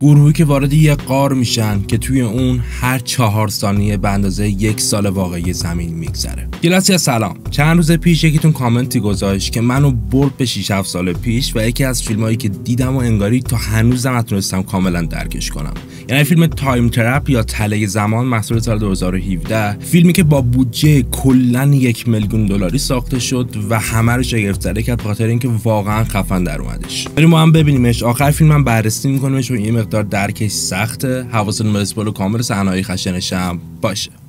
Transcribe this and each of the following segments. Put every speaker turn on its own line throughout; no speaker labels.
گروهی که وارد یه غار میشن که توی اون هر چهار ثانیه به اندازه یک سال واقعی زمین میگذره. گلاسی سلام. چند روز پیش یکیتون کامنتی گذاشت که منو برد به 6 7 سال پیش و یکی از فیلمایی که دیدم و انگاری تا هنوزم نتونستم کاملا درکش کنم. یعنی فیلم Time Trap یا تله زمان محصول سال 2017 فیلمی که با بودجه کلا یک میلیون دلاری ساخته شد و همه رو شگفت زده کرد خاطر اینکه واقعا خفن در اومدش. بریم ما هم ببینیمش. آخر فیلم هم بررسی میکنیمش و این مقدار درکش سخته. حواستون به spoil کامل صحنه‌های خشنش هم باشه.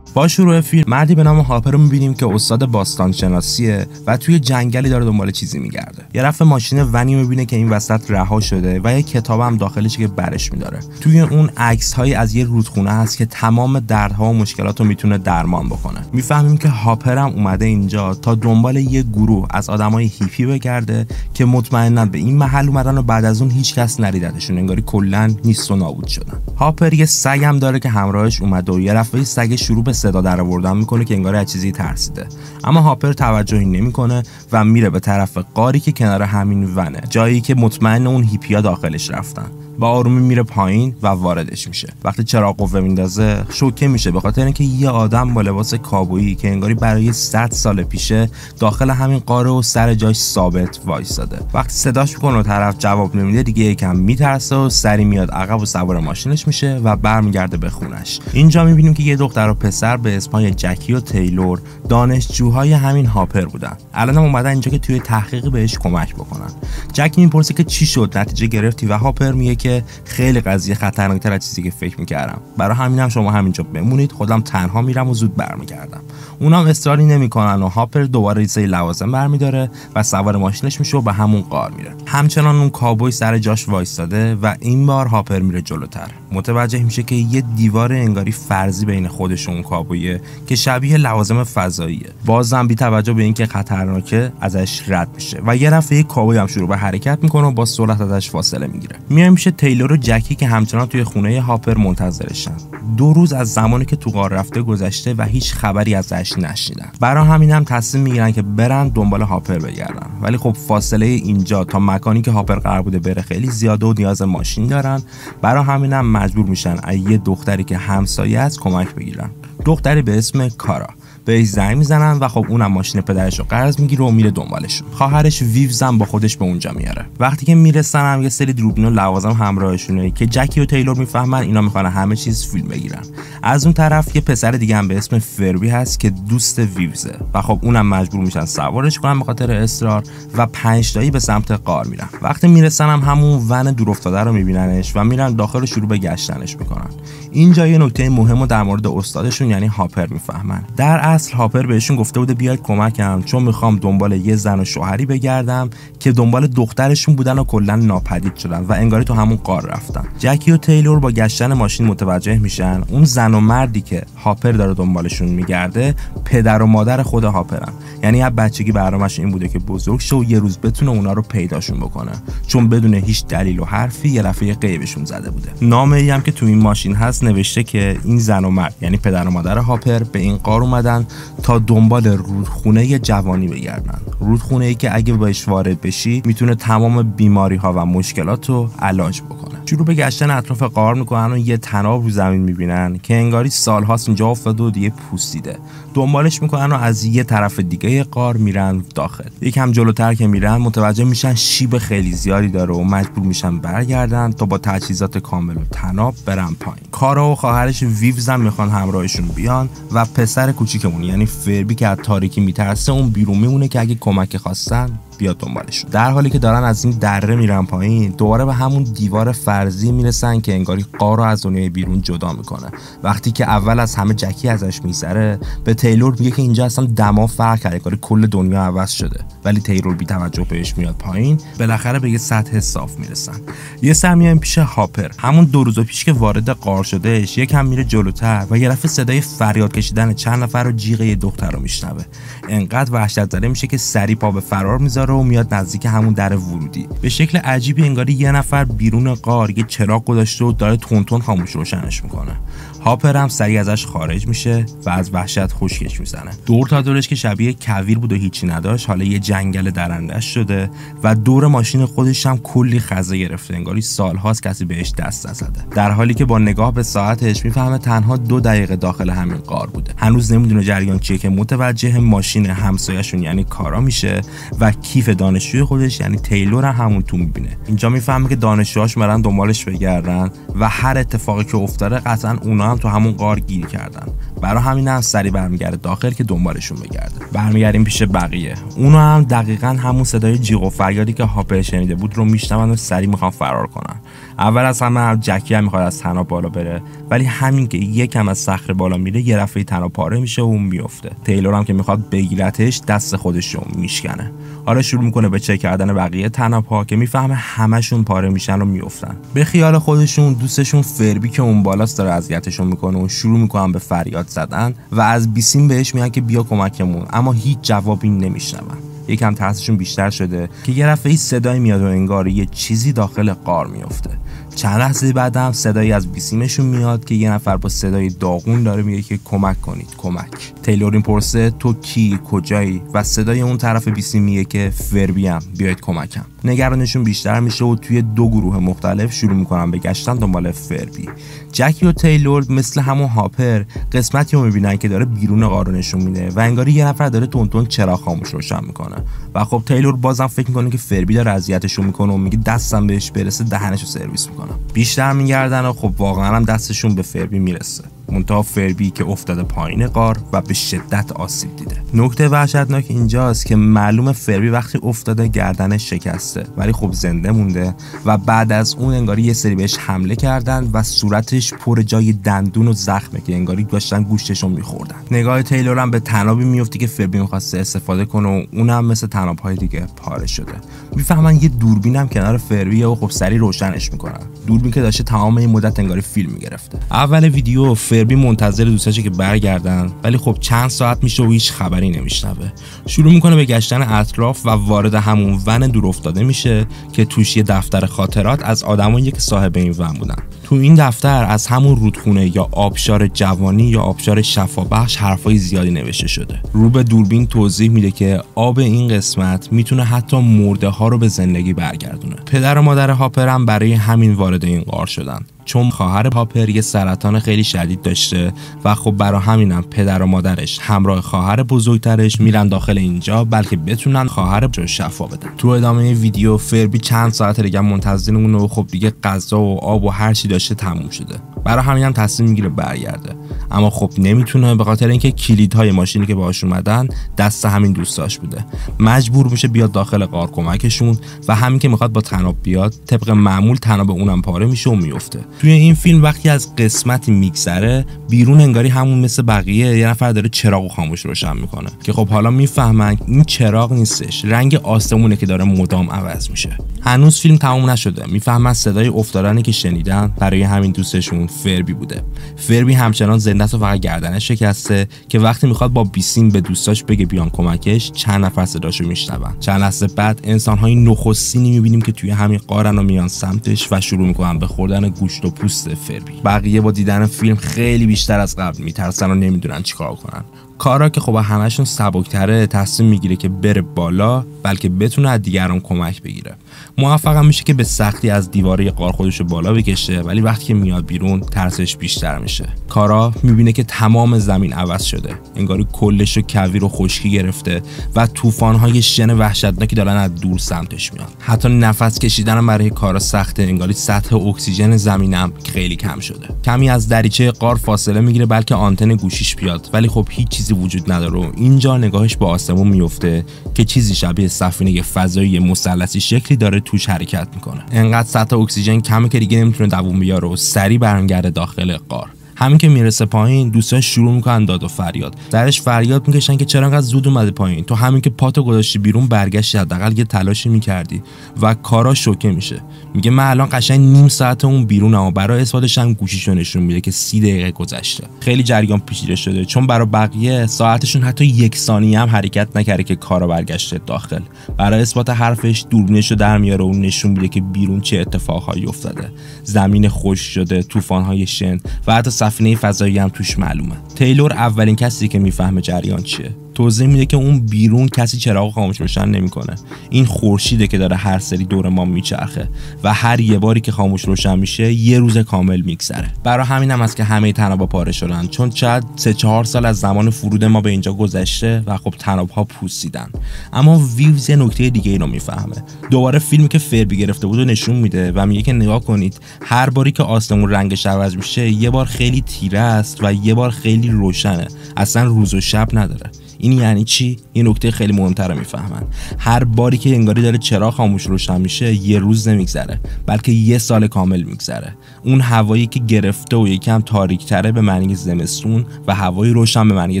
با شروع فیلم مردی به نام هاپر رو می‌بینیم که استاد باستان شناسیه و توی جنگلی داره دنبال چیزی میگرده. یه رفت ماشین ونی می‌بینه که این وسط رها شده و یه کتاب هم داخلش که برش میداره. توی اون عکس هایی از یه رودخونه هست که تمام دردها و مشکلات رو می‌تونه درمان بکنه. می‌فهمیم که هاپر هم اومده اینجا تا دنبال یه گروه از آدمای هیپی بگرده که مطمئنا به این محل اومدن و بعد از اون هیچ کس نریدتشون. انگاری کلا نیست و نابود شدن. هاپر یه سگ هم داره که همراهش اومده و یه رفته سگ شروع به صدا در آوردن می‌کنه که انگار از چیزی ترسیده. اما هاپر توجهی نمی‌کنه و میره به طرف قاری که کنار همین ونه جایی که مطمئن اون هیپیا داخلش رفتن. با آرومی میره پایین و واردش میشه. وقتی چراغ قوه میندازه شوکه میشه. به خاطر اینکه یه آدم با لباس کابویی که انگاری برای 100 سال پیشه داخل همین قاره و سر جاش ثابت وایساده وقتی صداش می‌کنه و طرف جواب نمیده دیگه یکم میترسه و سری میاد عقب و سوار ماشینش میشه و برمیگرده به خونش. اینجا می‌بینیم که یه دختر و پسر به اسم جکی و تیلور دانشجوهای همین هاپر بودن. الان اومدن اینجا که توی تحقیق بهش کمک بکنن. جکی می‌پرسه که چی شد؟ نتیجه گرفتی؟ و هاپر میگه که خیلی قضیه خطرناکتر از چیزی که فکر می‌کردم. برای همینم شما همینجا بمونید خودم تنها میرم و زود برمیگردم. اونام اصراری نمی‌کنن و هاپر دوباره ریسه لوازم برمیداره و سوار ماشینش میشه و به همون قار میره. همچنان اون کابوی سر جاش وایستاده و این بار هاپر میره جلوتر. متوجه میشه که یه دیوار انگاری فرضی بین خودش و اون کابویه که شبیه لوازم فضاییه. بازم بی توجه به اینکه خطرناکه ازش رد میشه و یه دفعه کابوی هم شروع به حرکت می‌کنه و با سرعت ازش فاصله می‌گیره. میای میشه تیلور و جکی که همچنان توی خونه هاپر منتظرشن. دو روز از زمانی که تو غار رفته گذشته و هیچ خبری ازش نشنیدن برای همین هم تصمیم می‌گیرن که برن دنبال هاپر بگردن. ولی خب فاصله اینجا تا مکانی که هاپر قرار بوده بره خیلی زیاده و نیاز ماشین دارن. برای همین هم مجبور میشن از یه دختری که همسایه است کمک بگیرن. دختری به اسم کارا. بهش زنگ می‌زنن و خب اونم ماشین پدرش رو قرض می‌گیره و میره دنبالشون. خواهرش ویوزم با خودش به اونجا میاره. وقتی که می‌رسن هم یه سری دروبین و لوازم همراهشونه که جکی و تیلور می‌فهمن اینا می‌خوان همه چیز فیلم بگیرن. از اون طرف یه پسر دیگه هم به اسم فربی هست که دوست ویوزه و خب اونم مجبور میشن سوارش کنن به خاطر اصرار و پنج به سمت قار میرن. وقتی می‌رسن هم همون ون دور افتاده رو میبیننش و میرن داخل شروع به گشتنش می‌کنن. اینجا یه نکته مهم و در مورد استادشون یعنی هاپر می‌فهمن. در اصل هاپر بهشون گفته بوده بیاید کمکم چون می‌خوام دنبال یه زن و شوهری بگردم که دنبال دخترشون بودن و کلا ناپدید شدن و انگاری تو همون قار رفتن. جکی و تیلور با گشتن ماشین متوجه میشن. اون زن و مردی که هاپر داره دنبالشون میگرده پدر و مادر خود هاپرن. یعنی از بچگی برنامهش این بوده که بزرگ شه و یه روز بتونه اونا رو پیداشون بکنه. چون بدون هیچ دلیل و حرفی یه رفیق غیبشون زده بوده. نامه ای هم که تو این ماشین هست نوشته که این زن و مرد یعنی پدر و مادر هاپر به این قار اومدن تا دنبال رودخونه جوانی بگردن. رودخونه ای که اگه بهش وارد بشی می‌تونه تمام بیماری ها و مشکلات رو علاج بکنه. شروع به گشتن اطراف قار می‌کنن و یه تناب رو زمین می‌بینن که انگاری سالهاست اینجا افتاده و دیگه پوسیده. دنبالش می‌کنن و از یه طرف دیگه قار میرن داخل. یکم جلوتر که میرن متوجه میشن شیب خیلی زیادی داره و مجبور میشن برگردن تا با تجهیزات کامل و تناب برن پایین. کارا و خواهرش ویوزم می‌خوان همراهشون بیان و پسر کوچیکمون یعنی فربی که از تاریکی میترسه اون بیرون میمونه که اگه کمک خواستن بیاد دنبالشون. در حالی که دارن از این دره میرن پایین دوباره به همون دیوار فرضی می‌رسن که انگاری قار رو از دنیای بیرون جدا می‌کنه. وقتی که اول از همه جکی ازش میسره به تیلور میگه که اینجا اصلا دما فرق کرده کاری کل دنیا عوض شده. ولی تیلور بی توجه بهش میاد پایین. بالاخره به یه سطح صاف می‌رسن. یه سر میایم پیش هاپر. همون دو روز پیش که وارد قار شدهش یکم میره جلوتر و یه دفعه صدای فریاد کشیدن چند نفر رو جیغ یه دختر رو میشنوه. انقدر وحشت زده میشه که سری پا به فرار می‌ذاره می‌ذاره و میاد نزدیک همون در ورودی. به شکل عجیبی انگاری یه نفر بیرون قار یه چراغ گذاشته و داره تونتون خاموش روشنش می‌کنه. هاپر هم سریع ازش خارج میشه و از وحشت خشکش می‌زنه. دور تا دورش که شبیه کویر بود و هیچی نداشت حالا یه جنگل درندش شده و دور ماشین خودش هم کلی خزه گرفته. انگاری سالهاست کسی بهش دست نزده. در حالی که با نگاه به ساعتش می‌فهمه تنها دو دقیقه داخل همین قار بوده. هنوز نمی‌دونه جریان چیه که متوجه ماشین همسایهشون یعنی کارا میشه و کیف دانشجوی خودش یعنی تیلور هم همون تو می‌بینه. اینجا می‌فهمه که دانشجوهاش مرن دنبالش بگردن و هر اتفاقی که افتاده قطعا اونا تو همون قار گیر کردن. برای همین هم سری برمیگرده داخل که دنبالشون بگرده برمیگردیم پیش بقیه. اونو هم دقیقا همون صدای جیغ و فریادی که هاپر شنیده بود رو میشنون و سری می‌خوان فرار کنن. اول از همه هم جکی هم می‌خواد از تناب بالا بره ولی همین که یکم از صخره بالا میره یه رفعه تناب پاره میشه و اون میفته تیلور هم که می‌خواد بگیرتش دست خودش رو میشکنه. حالا شروع می‌کنه به چک کردن بقیه تناب ها که می‌فهمه همشون پاره میشن و میفتن به خیال خودشون دوستشون فربی که اون بالاست داره اذیتشون می‌کنه و شروع می‌کنن به فریاد زدن و از بیسیم بهش میگن که بیا کمکمون. اما هیچ جوابی نمیشنون. یکم ترسشون بیشتر شده که یه رفعه صدای میاد و انگار یه چیزی داخل قار میفته چند لحظه بعدم صدایی از بیسیمشون میاد که یه نفر با صدای داغون داره میگه که کمک کنید کمک. تیلورین پرسه تو کی کجایی؟ و صدای اون طرف بیسیم میگه که فربیم بیاید کمکم. نگرانشون بیشتر میشه و توی دو گروه مختلف شروع می‌کنن به گشتن دنبال فربی جکی و تیلور مثل همون هاپر قسمتی رو می‌بینن که داره بیرون قارو نشون میده و انگاری یه نفر داره تونتون چرا خاموش روشن می‌کنه. و خب تیلور بازم فکر می‌کنه که فربی داره اذیتشون می‌کنه و میگه دستم بهش برسه دهنش رو سرویس می‌کنه بیشتر میگردن و خب واقعا هم دستشون به فربی می‌رسه. منتها فربی که افتاده پایین قار و به شدت آسیب دیده. نکته وحشتناک اینجاست که معلوم فربی وقتی افتاده گردنش شکسته ولی خب زنده مونده و بعد از اون انگاری یه سری بهش حمله کردن و صورتش پر جای دندون و زخمه که انگاری داشتن گوشتشو میخوردن. نگاه تیلور هم به تنابی میفته که فربی می‌خواسته استفاده کنه و اونم مثل تناب های دیگه پاره شده. می‌فهمن یه دوربین هم کنار فربی و خب سری روشنش می‌کنن. دوربین که داشته تمام این مدت انگاری فیلم می‌گرفته. اول ویدیو فربی منتظر دوستاشه که برگردن ولی خب چند ساعت میشه و هیچ خبری نمیشنوه. شروع می‌کنه به گشتن اطراف و وارد همون ون دور افتاده میشه که توش یه دفتر خاطرات از آدمایی که صاحب این ون بودن. تو این دفتر از همون رودخونه یا آبشار جوانی یا آبشار شفابخش حرفای زیادی نوشته شده. رو به دوربین توضیح میده که آب این قسمت می‌تونه حتی مرده ها رو به زندگی برگردونه. پدر و مادر هاپر برای همین وارد این غار شدن. چون خواهر پاپر یه سرطان خیلی شدید داشته و خب برا همینم پدر و مادرش همراه خواهر بزرگترش میرن داخل اینجا بلکه بتونن خواهر رو شفا بدن. تو ادامه ویدیو فربی چند ساعت دیگه منتظر و خب دیگه غذا و آب و هر چی داشته تموم شده. برای همین هم تصمیم می‌گیره برگرده. اما خب نمی‌تونه به خاطر اینکه کلیدهای ماشینی که باهاش اومدن دست همین دوستاش بوده. مجبور میشه بیاد داخل قار کمکشون و همین که می‌خواد با تناب بیاد طبق معمول تناب اونم پاره میشه و میفته توی این فیلم وقتی از قسمتی میگذره بیرون انگاری همون مثل بقیه یه نفر داره چراغ خاموش روشن می‌کنه که خب حالا می‌فهمن این چراغ نیستش رنگ آسمونه که داره مدام عوض میشه. هنوز فیلم تموم نشده. می‌فهمن صدای افتادنی که شنیدن برای همین دوستشون فربی بوده. فربی همچنان زنده و فقط گردنش شکسته که وقتی می‌خواد با بیسیم به دوستاش بگه بیان کمکش چند نفر صداشو میشنون. چند لحظه بعد انسانهای نخستینی می‌بینیم که توی همین قارن و میان سمتش و شروع می‌کنن به خوردن گوشت و پوست فربی. بقیه با دیدن فیلم خیلی بیشتر از قبل میترسن و نمی‌دونن چیکار کنن. کارا که خب همشون سبکتره تصمیم می‌گیره که بره بالا بلکه بتونه از دیگران کمک بگیره. موفق میشه که به سختی از دیواره قار خودش بالا بکشه ولی وقتی که میاد بیرون ترسش بیشتر میشه. کارا می‌بینه که تمام زمین عوض شده. انگاری کلش رو کویر و خشکی گرفته و طوفان‌های شن وحشتناکی دارن از دور سمتش میاد حتی نفس کشیدن برای کارا سخته. انگاری سطح اکسیژن زمینم خیلی کم شده. کمی از دریچه قار فاصله می‌گیره بلکه آنتن گوشیش بیاد. ولی خب هیچ چیزی وجود نداره و اینجا نگاهش به آسمون میفته که چیزی شبیه سفینه فضایی مثلثی شکلی داره توش حرکت می‌کنه. انقدر سطح اکسیژن کمه که دیگه نمی‌تونه دووم بیاره و سری برمیگرده داخل قار. همین که می‌رسه پایین دوستان شروع می‌کنن داد و فریاد. درش فریاد می‌کشن که چرا انقدر زود اومده پایین. تو همین که پاتو گذاشتی بیرون برگشتی حداقل یه تلاشی می‌کردی و کارا شوکه میشه. میگه من الان قشنگ نیم ساعت اون بیرونم و برای اثباتش هم گوشیشو نشون میده که سی دقیقه گذشته. خیلی جریان پیچیده شده. چون برای بقیه ساعتشون حتی یک ثانیه هم حرکت نکرده که کارا برگشته داخل. برای اثبات حرفش دوربینشو در میاره و نشون میده که بیرون چه اتفاقهایی افتاده. زمین خوش شده طوفان‌های شن و حتی سفینه فضایی هم توش معلومه. تیلور اولین کسی که می‌فهمه جریان چیه. توضیح میده که اون بیرون کسی چراغ خاموش روشن نمی‌کنه. این خورشیده که داره هر سری دور ما میچرخه و هر یه باری که خاموش روشن میشه یه روز کامل میگذره. برای همین هم است که همه تنابا پاره شدن. چون شاید سه چهار سال از زمان فرود ما به اینجا گذشته و خب تناب ها پوسیدن. اما ویوز یه نکته دیگه اینو می‌فهمه. دوباره فیلمی که فربی گرفته بود و نشون میده و میگه که نگاه کنید هر باری که آسمون رنگش عوض میشه یه بار خیلی تیره است و یه بار خیلی روشنه. اصلا روز و شب نداره. این یعنی چی؟ یه نکته خیلی مهمتر رو می‌فهمن. هر باری که انگاری داره چراغ خاموش روشن میشه یه روز نمیگذره بلکه یه سال کامل میگذره. اون هوایی که گرفته و یکم تاریکتره به معنی زمستون و هوایی روشن به معنی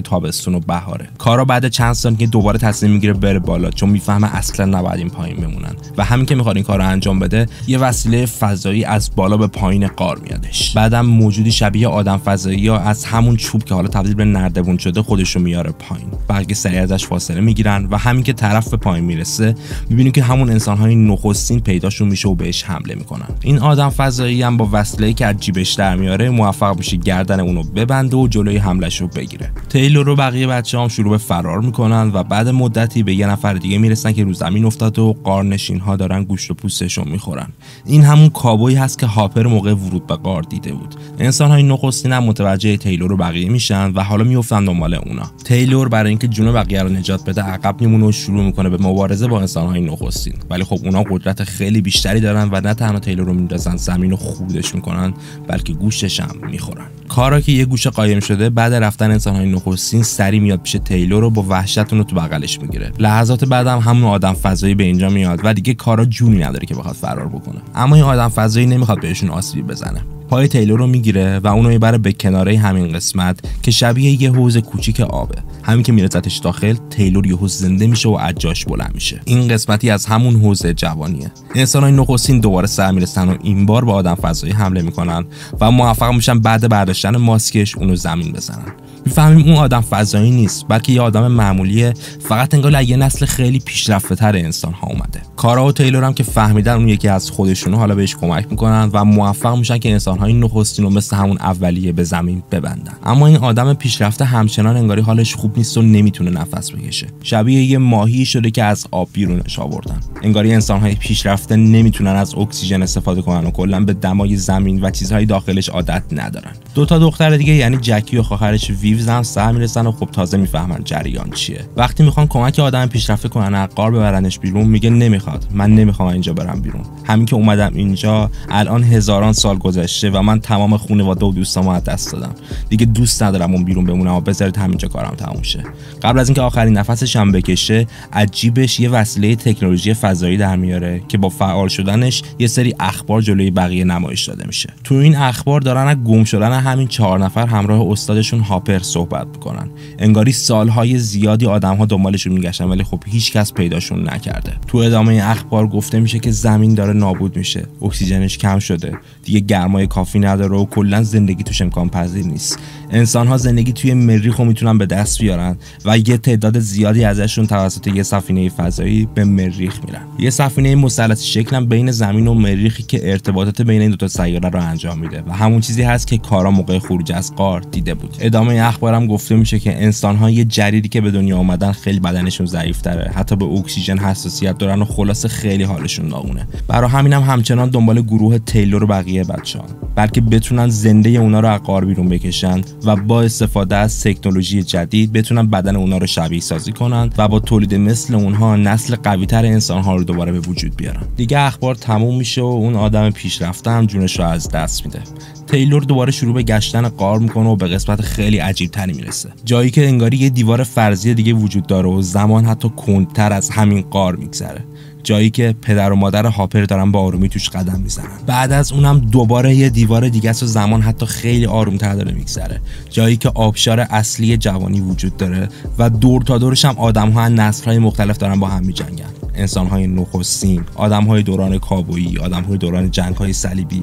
تابستون و بهاره. کارا بعد چند سال که دوباره تصمیم می‌گیره بره بالا چون می‌فهمه اصلا نباید این پایین بمونن. و همین که می‌خواد این کار رو انجام بده یه وسیله فضایی از بالا به پایین قار میادش. بعدم موجودی شبیه آدم فضایی ها از همون چوب که حالا تبدیل به نردبون شده خودشو میاره پایین. بلکه سریع ازش می‌گیرن و همین که طرف به پایین می‌رسه می‌بینیم که همون انسان های نخستین پیداشون میشه و بهش حمله می‌کنن. این آدم فضایی هم با وسیله که از جیبش در میاره موفق میشه گردن اونو ببنده و جلوی حملش رو بگیره. تیلور رو بقیه بچه هم شروع به فرار می‌کنن و بعد مدتی به یه نفر دیگه می‌رسن که رو زمین افتاده و قارنشین ها دارن گوشت و پوستشون می‌خورن. این همون کابوی هست که هاپر موقع ورود به قار دیده بود. انسان های نخستین هم متوجه تیلور رو بقیه میشن و حالا میافتن دنبال اونا. تیلور برای اینکه جون بقیه رو نجات بده عقب میمونه و شروع می‌کنه به مبارزه با انسانهای نخستین. ولی خب اونا قدرت خیلی بیشتری دارن و نه تنها تیلور رو میندازن زمین رو خوردش می‌کنن بلکه گوشتش هم می‌خورن. کارا که یه گوشه قایم شده بعد رفتن انسانهای نخستین سری میاد پیش تیلور رو با وحشت رو تو بغلش می‌گیره. لحظات بعدم هم همون آدم فضایی به اینجا میاد و دیگه کارا جونی نداره که بخواد فرار بکنه. اما این آدم فضایی نمی‌خواد بهشون آسیب بزنه. پای تیلور رو می‌گیره و اونو می‌بره به کناره همین قسمت که شبیه یه حوض کوچیک آبه. همین که میرزتش داخل تیلور یهو زنده میشه و از جاش بلند میشه. این قسمتی از همون حوض جوانیه. انسانای نخستین دوباره سر می‌رسن و این بار به آدم فضایی حمله می‌کنن و موفق میشن بعد برداشتن ماسکش اونو زمین بزنن. می‌فهمیم اون آدم فضایی نیست بلکه یه آدم معمولیه. فقط انگار یه نسل خیلی پیشرفته تر انسان ها اومده. کارا و تیلور هم که فهمیدن اون یکی از خودشونه و حالا بهش کمک می‌کنن و موفق میشن که انسان های نخستین رو مثل همون اولیه به زمین ببندن. اما این آدم پیشرفته همچنان انگاری حالش خوب نیست و نمی‌تونه نفس بکشه. شبیه یه ماهی شده که از آب بیرونش آوردن. انگاری انسان های پیشرفته نمی‌تونن از اکسیژن استفاده کنن و کلا به دمای زمین و چیزهای داخلش عادت ندارن. دو تا دختر دیگه یعنی جکی و خواهرش ویوز هم سر می‌رسن و خب تازه می‌فهمن جریان چیه. وقتی می‌خوان کمک آدم پیشرفته کنن از غار ببرنش بیرون میگه نمی‌خواد. من نمی‌خوام اینجا برم بیرون. همین که اومدم اینجا الان هزاران سال گذشته و من تمام خانواده و دوستامو از دست دادم. دیگه دوست ندارم اون بیرون بمونم و بذارید همینجا کارم تموم شه. قبل از اینکه آخرین نفسش هم بکشه عجیبش یه وسیله تکنولوژی فضایی در میاره که با فعال شدنش یه سری اخبار جلوی بقیه نمایش داده میشه. تو این اخبار دارن از گم شدن همین چهار نفر همراه استادشون هاپر صحبت می‌کنن. انگاری سالهای زیادی آدمها دنبالشون میگشتن ولی خب هیچ کس پیداشون نکرده. تو ادامه اخبار گفته میشه که زمین داره نابود میشه. اکسیژنش کم شده. دیگه گرمای کافی نداره و کلا زندگی توش امکان پذیر نیست. انسان ها زندگی توی مریخ رو می‌تونن به دست بیارن و یه تعداد زیادی ازشون توسط یه سفینه فضایی به مریخ میرن. یه سفینه مثلث شکل بین زمین و مریخی که ارتباطات بین این دو تا سیاره رو انجام میده و همون چیزی هست که کارا موقع خروج از قار دیده بود. ادامه اخبارم گفته میشه که انسان ها یه جریدی که به دنیا اومدن خیلی بدنشون ضعیف تره حتی به اکسیژن حساسیت دارن و خلاص خیلی حالشون داغونه برای همینم هم همچنان دنبال گروه تیلور و بقیه بچه‌ها. بلکه بتونن زنده اونا رو از قار بیرون بکشن و با استفاده از تکنولوژی جدید بتونن بدن اونا رو شبیه سازی کنن و با تولید مثل اونها نسل قوی تر انسان ها رو دوباره به وجود بیارن. دیگه اخبار تموم میشه و اون آدم پیشرفته هم جونش رو از دست میده. تیلور دوباره شروع به گشتن قار می‌کنه و به قسمت خیلی عجیب تری می‌رسه. جایی که انگاری یه دیوار فرضی دیگه وجود داره و زمان حتی کندتر از همین قار میگذره. جایی که پدر و مادر هاپر دارن با آرومی توش قدم می‌زنن. بعد از اونم دوباره یه دیوار دیگه است و زمان حتی خیلی آرومتر داره میگذره. جایی که آبشار اصلی جوانی وجود داره و دور تا دورش هم آدم ها نسل های مختلف دارن با هم میجنگن. انسان های نخستین آدم های دوران کابویی آدم های دوران جنگ های صلیبی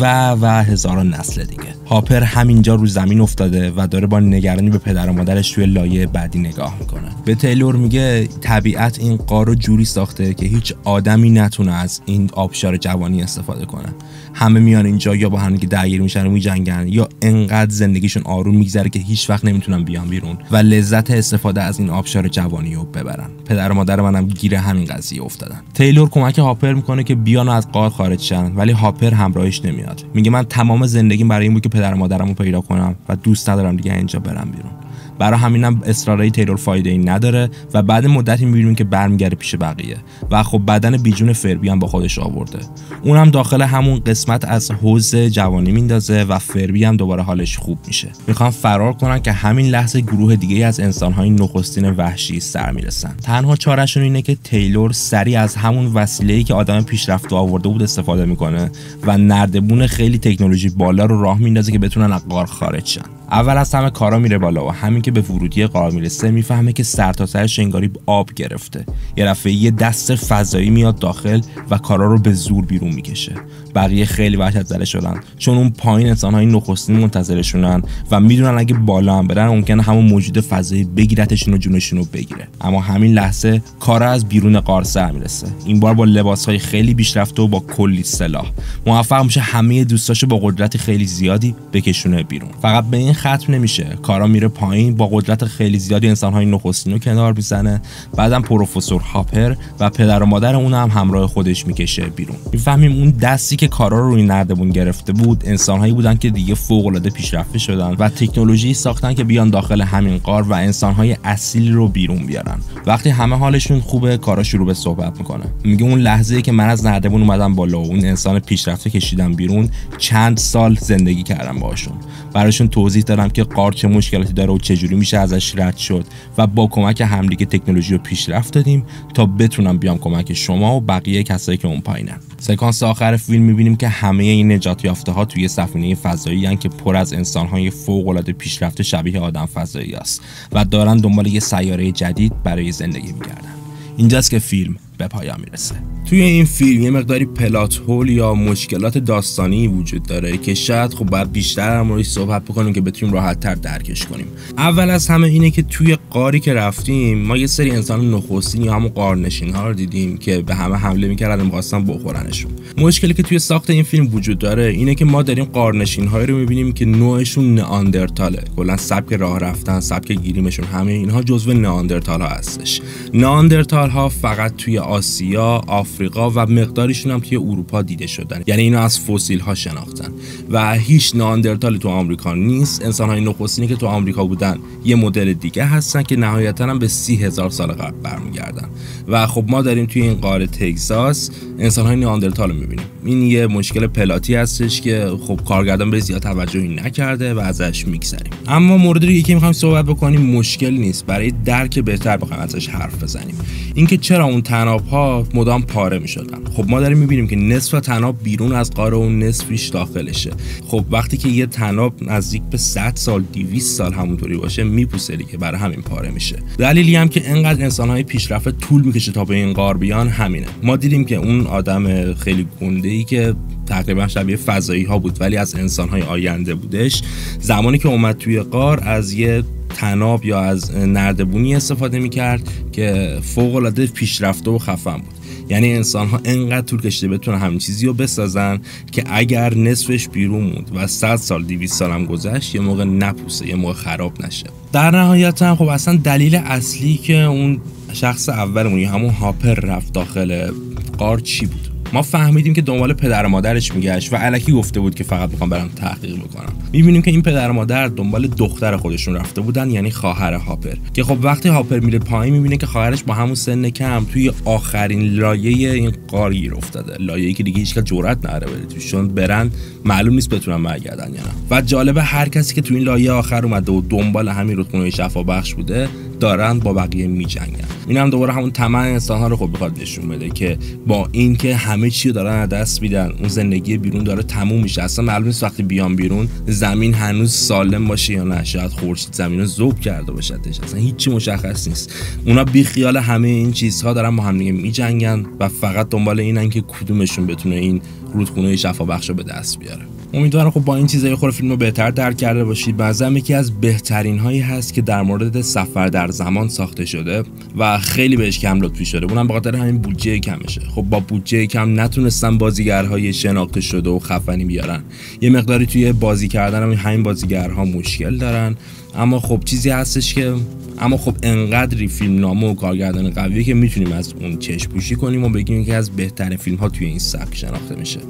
و و هزاران نسل دیگه. هاپر همینجا رو زمین افتاده و داره با نگرانی به پدر و مادرش توی لایه بعدی نگاه می‌کنه. به تیلور میگه طبیعت این قار رو جوری ساخته که هیچ آدمی نتونه از این آبشار جوانی استفاده کنه. همه میان اینجا یا با هم دیگه درگیر میشن و میجنگن یا انقدر زندگیشون آروم میگذره که هیچ وقت نمی‌تونن بیان بیرون و لذت استفاده از این آبشار جوانی رو ببرن. پدر و مادر منم گیر همین قضیه افتادن. تیلور کمک هاپر می‌کنه که بیان از قار خارج شن ولی هاپر همراهش نمیاد. میگه من تمام زندگیم برای این بود که پدر مادرمو پیدا کنم و دوست ندارم دیگه اینجا برم بیرون. برای همینم اصرارای تیلور فایده ای نداره و بعد مدتی می‌بینیم که برمیگرده پیش بقیه و خب بدن بیجون فربی هم با خودش آورده. اونم داخل همون قسمت از حوز جوانی میندازه و فربی هم دوباره حالش خوب میشه. می‌خوان فرار کنن که همین لحظه گروه دیگه از انسانهای نخستین وحشی سر می‌رسن. تنها چارشون اینه که تیلور سریع از همون وسیله‌ای که آدم پیشرفته آورده بود استفاده می‌کنه و نردبون خیلی تکنولوژی بالا رو راه میندازه که بتونن از غار خارج شن. اول از همه کارا میره بالا و همین که به ورودی قار می‌رسه می‌فهمه که سرتاسرش انگاری آب گرفته. یه دفعه یه دست فضایی میاد داخل و کارا رو به زور بیرون می‌کشه. بقیه خیلی وحشت زده شدن. چون اون پایین انسانهای نخستین منتظرشونن و می‌دونن اگه بالا هم برن ممکنه همون موجود فضایی بگیرتشون و جونشون رو بگیره. اما همین لحظه کارا از بیرون قار سر می‌رسه. این بار با لباسهای خیلی پیشرفته و با کلی سلاح. موفق میشه همه دوستاشو با قدرت خیلی زیادی بکشونه بیرون. فقط به این ختم نمیشه. کارا میره پایین با قدرت خیلی زیادی انسانهای نخستین رو کنار می‌زنه. بعدم پروفسور هاپر و پدر و مادر اون هم همراه خودش می‌کشه بیرون. می‌فهمیم اون دستی که کارا رو روی نردبون گرفته بود انسانهایی بودن که دیگه فوق العاده پیشرفته شدن و تکنولوژی ساختن که بیان داخل همین قار و انسانهای اصیل رو بیرون بیارن. وقتی همه حالشون خوبه کارا شروع به صحبت می‌کنه. میگه اون لحظه که من از نردبون اومدم بالا و اون انسان پیشرفته کشیدم بیرون چند سال زندگی کردم باشون براشون توضیح دادم که قار چه مشکلاتی داره و چجوری میشه ازش رد شد و با کمک همدیگه تکنولوژی رو پیشرفت دادیم تا بتونم بیام کمک شما و بقیه کسایی که اون پایینن سکانس آخر فیلم می‌بینیم که همه این نجات یافته ها توی سفینه فضایی که پر از انسان های فوق العاده پیشرفته شبیه آدم فضایی است و دارن دنبال یه سیاره جدید برای زندگی میگردن. اینجاست که فیلم به پایان می‌رسه. توی این فیلم یه مقداری پلات هول یا مشکلات داستانی وجود داره که شاید خب باید بیشتر در صحبت بکنیم که بتونیم راحت تر درکش کنیم. اول از همه اینه که توی قاری که رفتیم ما یه سری انسان نخستین یا همون قارنشین ها رو دیدیم که به همه حمله می‌کردن و می‌خواستن بخورنشون. مشکلی که توی ساخت این فیلم وجود داره اینه که ما داریم قارنشین هایی رو می‌بینیم که نوعشون نئاندرتاله. کلا سبک راه رفتن سبک گیریمشون همه اینها جزو نئاندرتال ها هستش. نئاندرتال ها فقط توی آسیا آفریقا و مقداریشون هم توی اروپا دیده شدن. یعنی اینا از فسیل ها شناختن. و هیچ ناندرتال تو آمریکا نیست. انسان های نخستینی که تو آمریکا بودن یه مدل دیگه هستن که نهایتا هم به سی هزار سال قبل برمیگردن. و خب ما داریم توی این قاره تگزاس انسان های نیاندرتال رو می‌بینیم. این یه مشکل پلاتی هستش که خب کارگردان به زیاد توجهی نکرده و ازش میگذریم. اما مورد دیگه که می‌خوایم صحبت بکنیم. مشکل نیست. برای درک بهتر بخوایم ازش حرف بزنیم. اینکه چرا اون تناب ها مدام پاره می‌شدن. خب ما داریم می‌بینیم که نصف تناب بیرون از قاره و نصفیش داخلشه. خب وقتی که یه تناب نزدیک به 100 سال 200 سال همونطوری باشه میپوسه دیگه. برای همین پاره میشه. دلیلی هم که انقدر انسانهای پیشرفته طول می‌کشه تا به این قار بیان همینه. ما دیدیم که اون آدم خیلی گنده ای که تقریبا شبیه فضایی ها بود ولی از انسان های آینده بودش زمانی که اومد توی قار از یه تناب یا از نردبونی استفاده می‌کرد که فوق العاده پیشرفته و خفن بود. یعنی انسان ها انقدر طول کشیده بتونن همین چیزی رو بسازن که اگر نصفش بیرون موند و 100 سال 200 سال هم گذشت یه موقع نپوسه یه موقع خراب نشه. در نهایت هم خب اصلا دلیل اصلی که اون شخص اولمون همون هاپر رفت داخل قار چی بود؟ ما فهمیدیم که دنبال پدر و مادرش میگشت و علکی گفته بود که فقط می‌خوام برم تحقیق بکنم. می‌بینیم که این پدر و مادر دنبال دختر خودشون رفته بودن یعنی خواهر هاپر. که خب وقتی هاپر میره پایین می‌بینه که خواهرش با همون سن کم توی آخرین لایه این قار گیر افتاده. لایه‌ای که دیگه هیچ جرئت نداره بره توشون برن معلوم نیست بتونن برگردن یا نه. و جالبه هر کسی که تو این لایه آخر اومده و دنبال همین رودخونه شفا بخش بوده دارن با بقیه میجنگن. این هم دوباره همون طمع انسان ها رو خب بخواد نشون بده که با اینکه همه چی دارن از دست میدن. اون زندگی بیرون داره تموم میشه. اصلا معلوم نیست وقتی بیان بیرون زمین هنوز سالم باشه یا نه. شاید خورشید زمین رو ذوب کرده باشدش اصلا هیچی مشخص نیست. اونا بی خیال همه این چیزها دارن با هم دیگه میجنگن و فقط دنبال اینن که کدومشون بتونه این رودخونه شفا بخش رو به دست بیاره. امیدوارم خب با این چیزای خور فیلم رو بهتر درک کرده باشید بعضا یکی از بهترین هایی هست که در مورد سفر در زمان ساخته شده و خیلی بهش کم لطفی شده اونم به خاطر همین بودجه کمشه. خب با بودجه کم نتونستن بازیگرهای شناخته شده و خفنی بیارن. یه مقداری توی بازی کردن هم همین بازیگرها مشکل دارن. اما خب چیزی هستش که اما خب انقدری فیلم نامه و کارگردان قویه که می‌تونیم از اون چشم پوشی کنیم و بگیم که از بهترین فیلم ها توی این سبک شناخته میشه.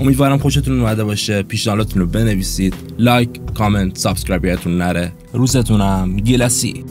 امیدوارم خوشتون اومده باشه. پیشنهاداتتون رو بنویسید. like comment subscribe نره. روزتونم. گیلسی